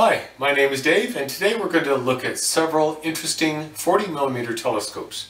Hi, my name is Dave and today we're going to look at several interesting 40mm telescopes.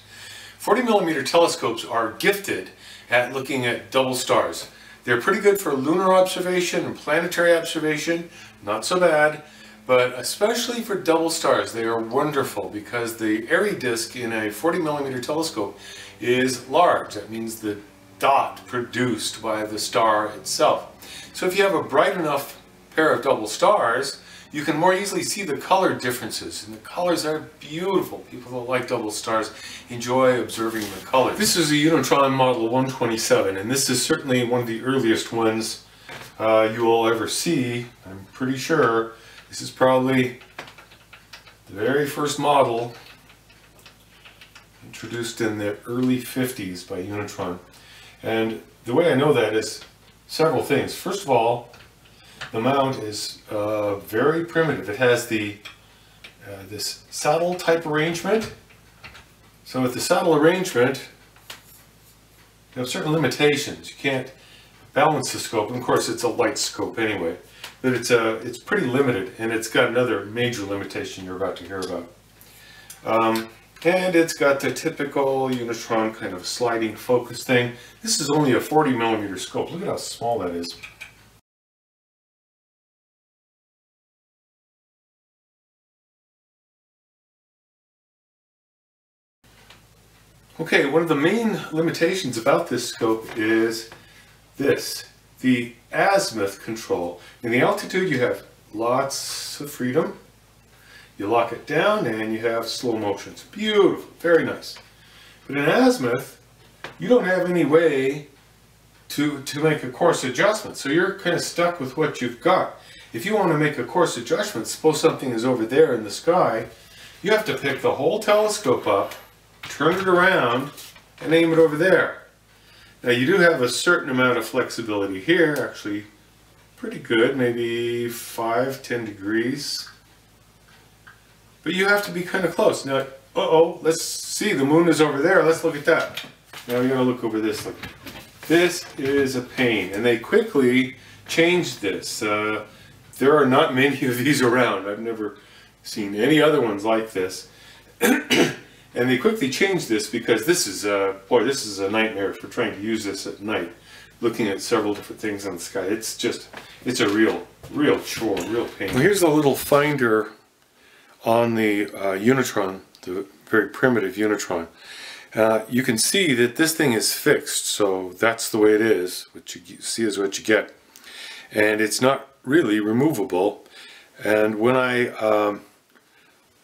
40mm telescopes are gifted at looking at double stars. They're pretty good for lunar observation and planetary observation, not so bad, but especially for double stars they are wonderful because the Airy disk in a 40mm telescope is large. That means the dot produced by the star itself. So if you have a bright enough pair of double stars, you can more easily see the color differences. And the colors are beautiful. People that like double stars enjoy observing the colors. This is a Unitron Model 127, and this is certainly one of the earliest ones uh, you will ever see. I'm pretty sure this is probably the very first model introduced in the early 50s by Unitron. And the way I know that is several things. First of all, the mount is uh, very primitive. It has the uh, this saddle type arrangement. So with the saddle arrangement, you have certain limitations. You can't balance the scope. And of course, it's a light scope anyway. But it's, uh, it's pretty limited, and it's got another major limitation you're about to hear about. Um, and it's got the typical Unitron kind of sliding focus thing. This is only a 40 millimeter scope. Look at how small that is. Okay, one of the main limitations about this scope is this, the azimuth control. In the altitude you have lots of freedom. You lock it down and you have slow motion. It's beautiful, very nice. But in azimuth, you don't have any way to, to make a coarse adjustment. So you're kind of stuck with what you've got. If you want to make a coarse adjustment, suppose something is over there in the sky, you have to pick the whole telescope up turn it around, and aim it over there. Now you do have a certain amount of flexibility here, actually pretty good, maybe 5, 10 degrees. But you have to be kind of close. Now, uh-oh, let's see, the moon is over there, let's look at that. Now you're going to look over this. Look. This is a pain, and they quickly changed this. Uh, there are not many of these around. I've never seen any other ones like this. And they quickly changed this because this is, uh, boy, this is a nightmare for trying to use this at night, looking at several different things on the sky. It's just, it's a real, real chore, real pain. Well, here's a little finder on the uh, Unitron, the very primitive Unitron. Uh, you can see that this thing is fixed, so that's the way it is. What you see is what you get. And it's not really removable. And when I, um,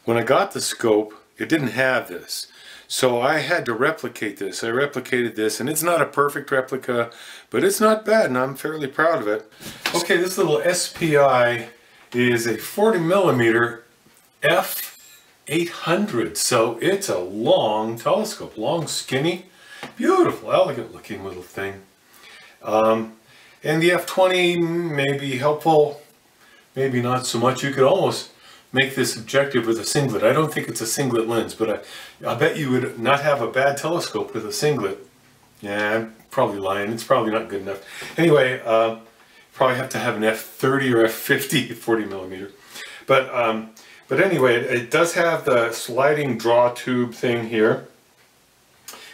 when I got the scope, it didn't have this. So I had to replicate this. I replicated this, and it's not a perfect replica, but it's not bad, and I'm fairly proud of it. Okay, this little SPI is a 40 millimeter f800, so it's a long telescope, long, skinny, beautiful, elegant looking little thing. Um, and the f20 may be helpful, maybe not so much. You could almost make this objective with a singlet. I don't think it's a singlet lens, but I, I bet you would not have a bad telescope with a singlet. Yeah, I'm probably lying. It's probably not good enough. Anyway, uh, probably have to have an f30 or f50 40 millimeter. But, um, but anyway, it, it does have the sliding draw tube thing here.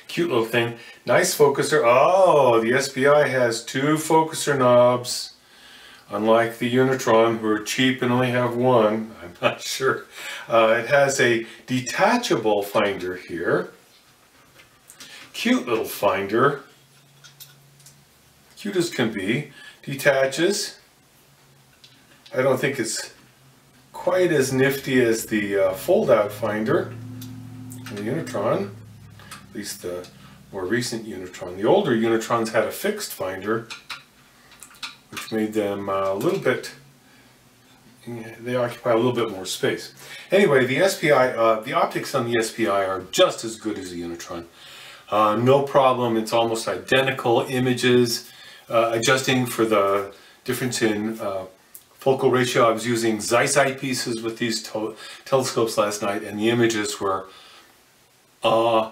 Cute little thing. Nice focuser. Oh, the SPI has two focuser knobs. Unlike the Unitron, who are cheap and only have one, I'm not sure. Uh, it has a detachable finder here. Cute little finder. Cute as can be. Detaches. I don't think it's quite as nifty as the uh, fold-out finder in the Unitron. At least the more recent Unitron. The older Unitrons had a fixed finder made them uh, a little bit, they occupy a little bit more space. Anyway, the SPI, uh, the optics on the SPI are just as good as the Unitron. Uh, no problem, it's almost identical images, uh, adjusting for the difference in uh, focal ratio. I was using Zeiss eyepieces with these telescopes last night and the images were uh,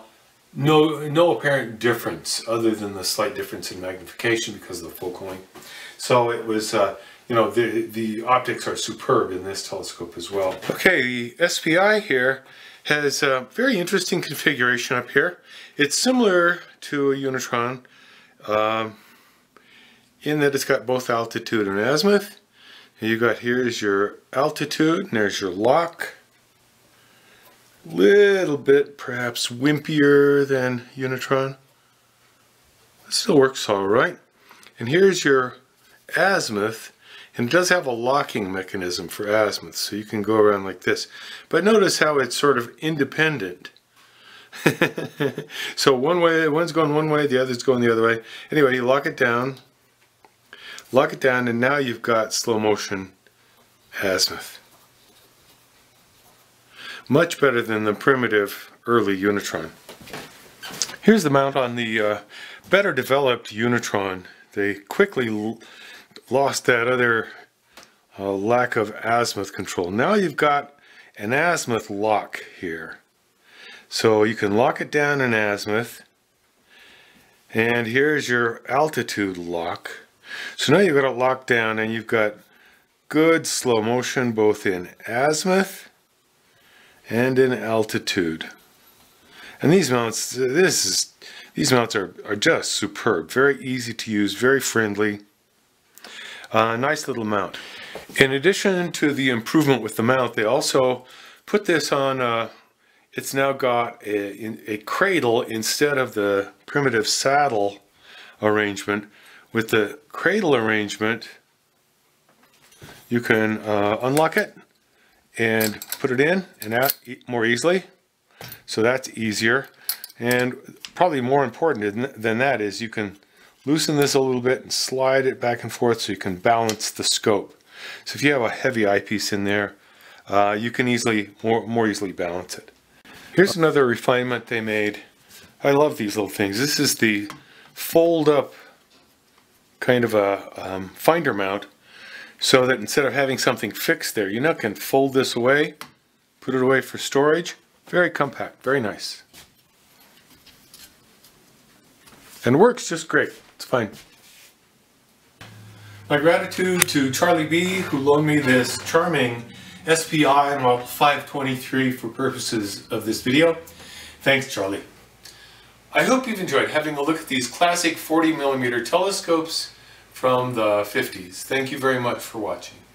no, no apparent difference other than the slight difference in magnification because of the focal length. So it was uh, you know, the, the optics are superb in this telescope as well. Okay, the SPI here has a very interesting configuration up here. It's similar to a Unitron um, in that it's got both altitude and azimuth. You got here's your altitude and there's your lock. Little bit perhaps wimpier than Unitron. It still works all right. And here's your azimuth and it does have a locking mechanism for azimuth, so you can go around like this. But notice how it's sort of independent. so one way, one's going one way, the other's going the other way. Anyway, you lock it down, lock it down, and now you've got slow motion azimuth. Much better than the primitive early Unitron. Here's the mount on the uh, better developed Unitron. They quickly lost that other uh, lack of azimuth control. Now you've got an azimuth lock here. So you can lock it down in azimuth. And here's your altitude lock. So now you've got it locked down and you've got good slow motion both in azimuth and in altitude. And these mounts, this is, these mounts are, are just superb. Very easy to use, very friendly. Uh, nice little mount. In addition to the improvement with the mount, they also put this on, uh, it's now got a, a cradle instead of the primitive saddle arrangement. With the cradle arrangement, you can uh, unlock it and put it in and out more easily. So that's easier. And probably more important than that is you can loosen this a little bit and slide it back and forth so you can balance the scope. So if you have a heavy eyepiece in there, uh, you can easily, more, more easily balance it. Here's another refinement they made. I love these little things. This is the fold up kind of a um, finder mount so that instead of having something fixed there, you now can fold this away, put it away for storage. Very compact, very nice. And works just great. It's fine. My gratitude to Charlie B who loaned me this charming SPI Model 523 for purposes of this video. Thanks Charlie. I hope you've enjoyed having a look at these classic 40 millimeter telescopes from the 50s. Thank you very much for watching.